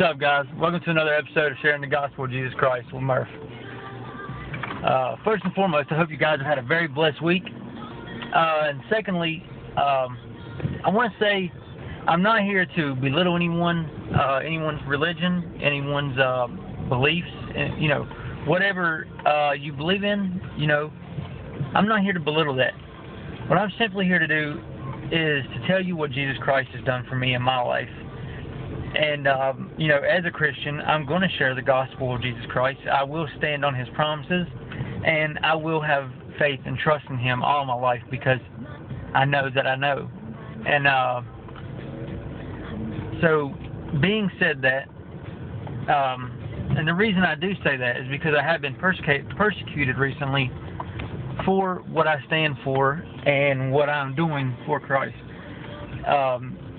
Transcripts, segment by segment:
What's up, guys? Welcome to another episode of Sharing the Gospel of Jesus Christ with Murph. Uh, first and foremost, I hope you guys have had a very blessed week. Uh, and secondly, um, I want to say I'm not here to belittle anyone, uh, anyone's religion, anyone's uh, beliefs, you know, whatever uh, you believe in, you know, I'm not here to belittle that. What I'm simply here to do is to tell you what Jesus Christ has done for me in my life and, um, you know, as a Christian, I'm going to share the gospel of Jesus Christ. I will stand on his promises, and I will have faith and trust in him all my life because I know that I know. And uh, so, being said that, um, and the reason I do say that is because I have been persecuted recently for what I stand for and what I'm doing for Christ. Um,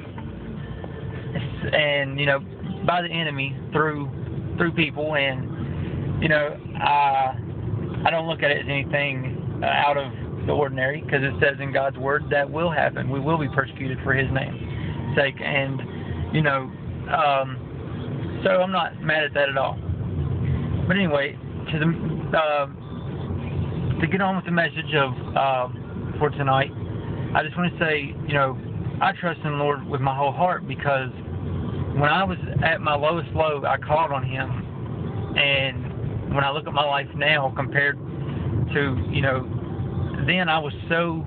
and you know by the enemy through through people and you know I I don't look at it as anything uh, out of the ordinary because it says in God's word that will happen. We will be persecuted for His name's sake, and you know, um, so I'm not mad at that at all. But anyway, to the uh, to get on with the message of uh, for tonight, I just want to say, you know, I trust in the Lord with my whole heart because when I was at my lowest low, I called on Him, and when I look at my life now compared to you know, then I was so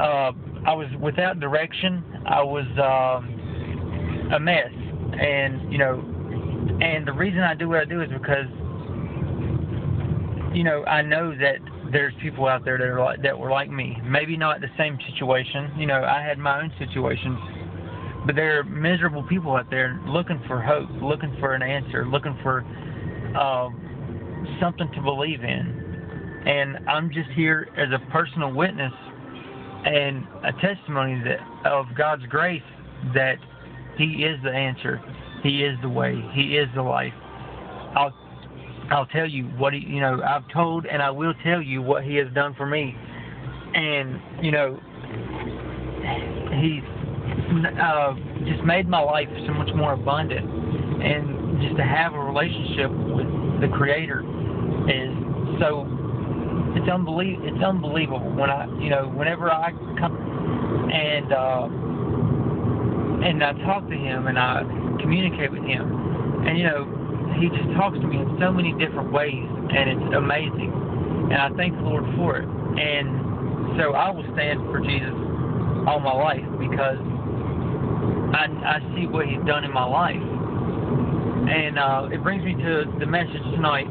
uh, I was without direction. I was uh, a mess, and you know, and the reason I do what I do is because you know I know that there's people out there that are like, that were like me. Maybe not the same situation. You know, I had my own situations but there are miserable people out there looking for hope, looking for an answer, looking for uh, something to believe in. And I'm just here as a personal witness and a testimony that of God's grace that He is the answer, He is the way, He is the life. I'll I'll tell you what he, you know. I've told and I will tell you what He has done for me, and you know, He's uh, just made my life so much more abundant. And just to have a relationship with the Creator is so it's unbelievable. It's unbelievable when I, you know, whenever I come and uh, and I talk to Him and I communicate with Him, and you know, He just talks to me in so many different ways, and it's amazing. And I thank the Lord for it. And so I will stand for Jesus all my life because I, I see what he's done in my life. And uh, it brings me to the message tonight.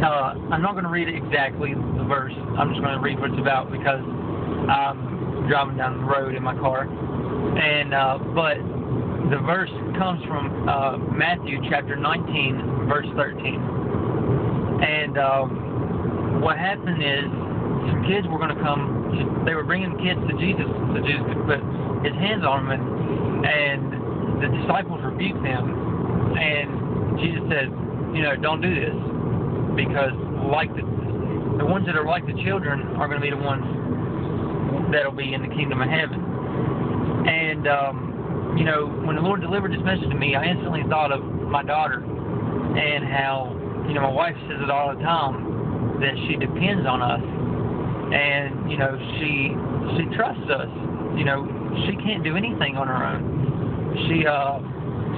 Uh, I'm not going to read exactly, the verse. I'm just going to read what it's about because I'm driving down the road in my car. And uh, But the verse comes from uh, Matthew chapter 19, verse 13. And um, what happened is kids were going to come, they were bringing kids to Jesus so Jesus could put his hands on them. And and the disciples rebuked them, and Jesus said, you know, don't do this, because like the the ones that are like the children are going to be the ones that'll be in the kingdom of heaven. And um, you know, when the Lord delivered this message to me, I instantly thought of my daughter and how you know my wife says it all the time that she depends on us, and you know she she trusts us. You know, she can't do anything on her own. She uh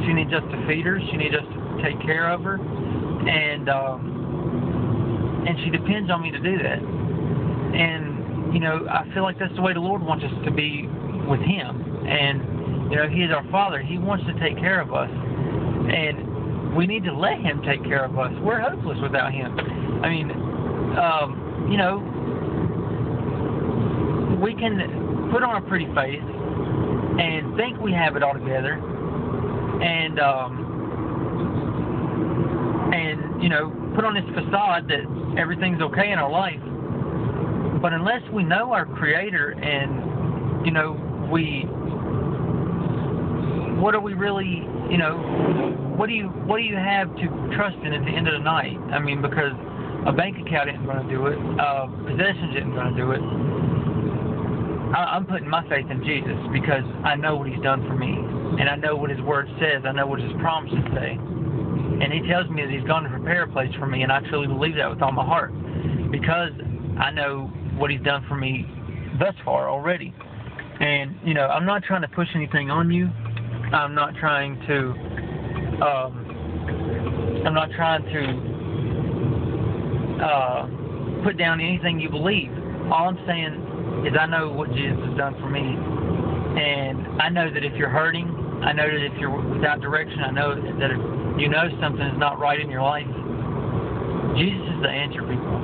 she needs us to feed her. She needs us to take care of her, and um, and she depends on me to do that. And you know, I feel like that's the way the Lord wants us to be with Him. And you know, He is our Father. He wants to take care of us, and we need to let Him take care of us. We're hopeless without Him. I mean, um, you know, we can put on a pretty face and think we have it all together, and um, and you know put on this facade that everything's okay in our life. But unless we know our Creator and you know we, what are we really, you know, what do you what do you have to trust in at the end of the night? I mean, because a bank account isn't going to do it, uh, possessions isn't going to do it I, am putting my faith in Jesus because I know what He's done for me, and I know what His Word says. I know what His promises say. And He tells me that He's going to prepare a place for me, and I truly believe that with all my heart because I know what He's done for me thus far already. And you know, I'm not trying to push anything on you. I'm not trying to. Um, I'm not trying to uh, put down anything you believe. All I'm saying is I know what Jesus has done for me, and I know that if you're hurting, I know that if you're without direction, I know that if you know something is not right in your life, Jesus is the answer, people.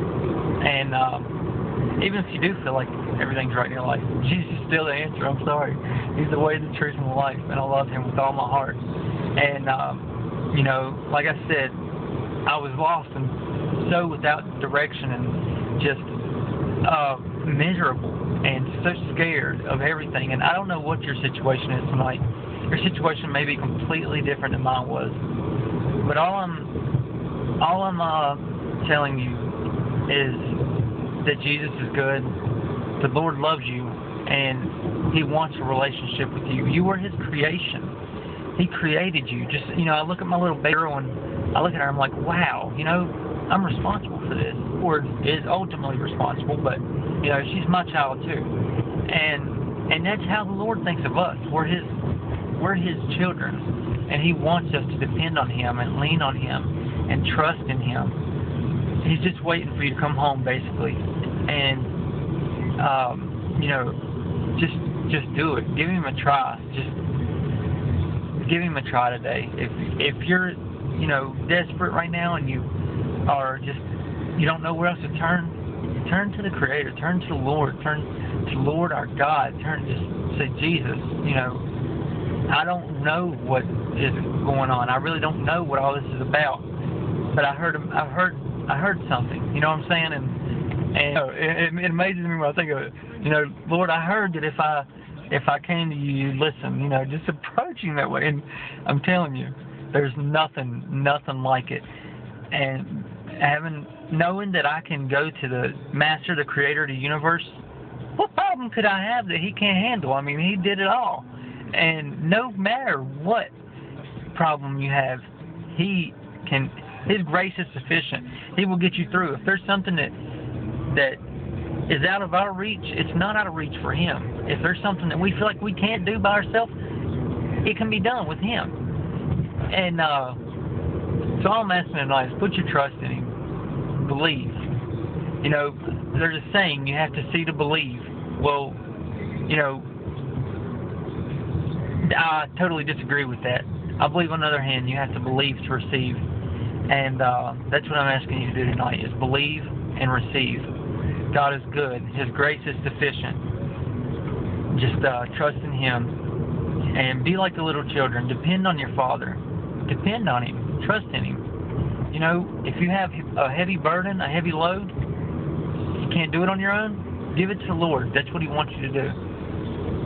And uh, even if you do feel like everything's right in your life, Jesus is still the answer. I'm sorry. He's the way, the truth, and the life, and I love Him with all my heart. And um, you know, like I said, I was lost and so without direction and just uh, miserable and so scared of everything. And I don't know what your situation is tonight. Your situation may be completely different than mine was. But all I'm all I'm uh, telling you is that Jesus is good. The Lord loves you, and He wants a relationship with you. You were His creation. He created you. Just you know, I look at my little girl and I look at her. I'm like, wow. You know, I'm responsible for this. Or is ultimately responsible, but you know, she's my child too. And and that's how the Lord thinks of us. We're His we're His children, and He wants us to depend on Him and lean on Him and trust in Him. He's just waiting for you to come home, basically, and um, you know, just just do it. Give Him a try. Just give Him a try today. If if you're you know desperate right now and you are just you don't know where else to turn, turn to the Creator. Turn to the Lord. Turn to Lord our God. Turn just say Jesus. You know, I don't know what is going on. I really don't know what all this is about. But I heard I heard I heard something. You know what I'm saying? And and it, it amazes me when I think of it. You know, Lord, I heard that if I if I came to you, listen. You know, just approaching that way. And I'm telling you, there's nothing nothing like it. And having knowing that I can go to the Master, the Creator of the universe. What problem could I have that He can't handle? I mean, He did it all. And no matter what problem you have, He can. His grace is sufficient. He will get you through. If there's something that that is out of our reach, it's not out of reach for Him. If there's something that we feel like we can't do by ourselves, it can be done with Him. And uh, so all I'm asking tonight is put your trust in Him. Believe. You know, there's a saying, you have to see to believe. Well, you know, I totally disagree with that. I believe, on the other hand, you have to believe to receive. And uh, that's what I'm asking you to do tonight, is believe and receive. God is good. His grace is sufficient. Just uh, trust in Him and be like the little children. Depend on your Father. Depend on Him. Trust in Him. You know, if you have a heavy burden, a heavy load, you can't do it on your own, give it to the Lord. That's what He wants you to do.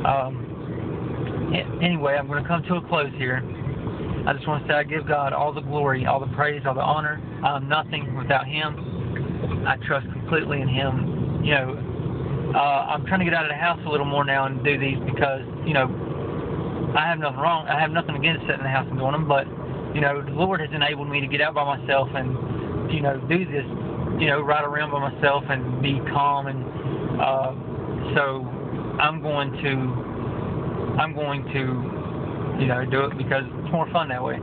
Um, anyway, I'm going to come to a close here. I just want to say I give God all the glory, all the praise, all the honor. I'm nothing without Him. I trust completely in Him. You know, uh, I'm trying to get out of the house a little more now and do these because, you know, I have nothing wrong. I have nothing against sitting in the house and doing them, but, you know, the Lord has enabled me to get out by myself and, you know, do this, you know, ride around by myself and be calm. And uh, so I'm going to, I'm going to, you know, do it because it's more fun that way.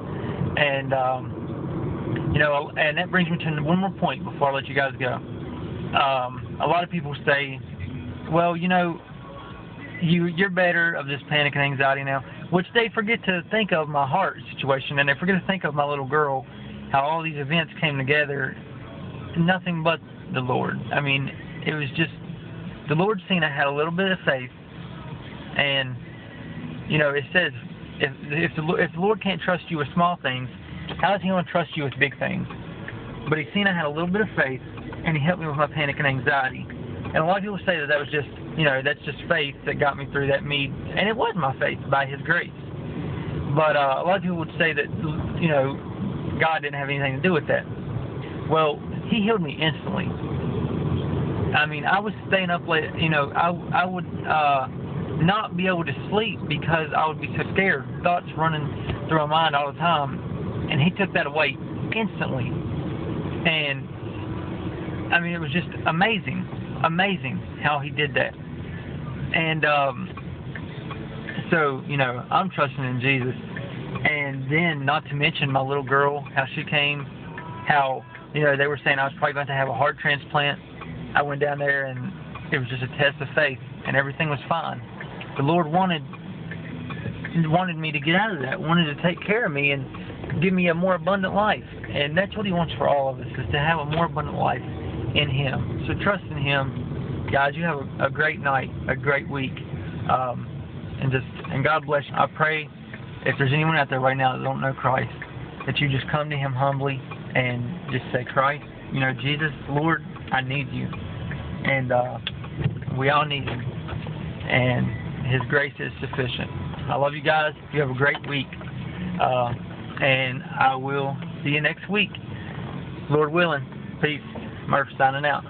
And, um, you know, and that brings me to one more point before I let you guys go. Um, a lot of people say, well, you know, you you're better of this panic and anxiety now, which they forget to think of my heart situation, and they forget to think of my little girl, how all these events came together, nothing but the Lord. I mean, it was just the Lord seen I had a little bit of faith, and you know, it says if if the if the Lord can't trust you with small things, how is He going to trust you with big things? But He seen I had a little bit of faith, and He helped me with my panic and anxiety. And a lot of people say that that was just, you know, that's just faith that got me through that meet, and it was my faith by His grace. But uh, a lot of people would say that, you know, God didn't have anything to do with that. Well, He healed me instantly. I mean, I was staying up late. You know, I I would uh, not be able to sleep because I would be so scared, thoughts running through my mind all the time. And he took that away instantly. And I mean, it was just amazing, amazing how he did that. And um, so, you know, I'm trusting in Jesus. And then, not to mention my little girl, how she came, how, you know, they were saying I was probably going to have a heart transplant. I went down there and it was just a test of faith, and everything was fine. The Lord wanted wanted me to get out of that, wanted to take care of me and give me a more abundant life. And that's what He wants for all of us, is to have a more abundant life in Him. So trust in Him. Guys, you have a, a great night, a great week. Um, and just and God bless you. I pray if there's anyone out there right now that don't know Christ, that you just come to Him humbly and just say, Christ, you know, Jesus, Lord, I need you. And uh, we all need Him. And His grace is sufficient. I love you guys. You have a great week. Uh, and I will see you next week. Lord willing. Peace. Murph signing out.